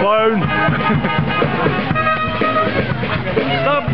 Clone. Stop